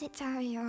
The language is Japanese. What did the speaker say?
しちゃうよ。